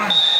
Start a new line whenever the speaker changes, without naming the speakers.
Come on.